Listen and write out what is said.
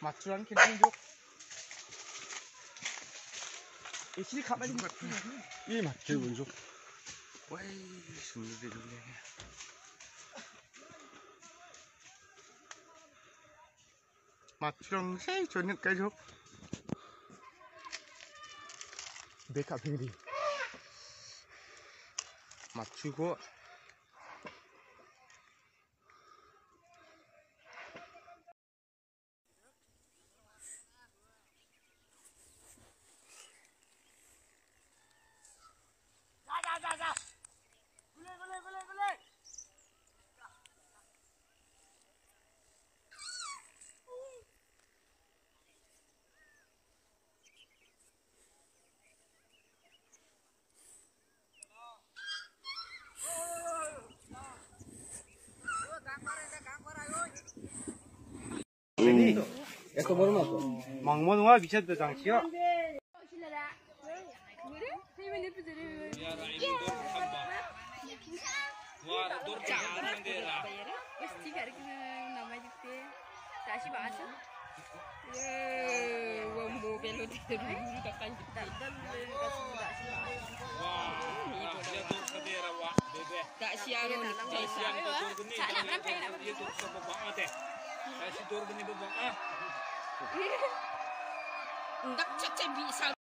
맞추라는 캠핑 족. 이 실이 가만히 이 맞추 운족. 와이 숨들이 좋네. 맞추랑 해 저녁 가족. 내가 비리. 맞추고. এত বড় মাছ মাংমদ ওয়া বিছাদ Turun ini bebek ah. Enggak cek bisa.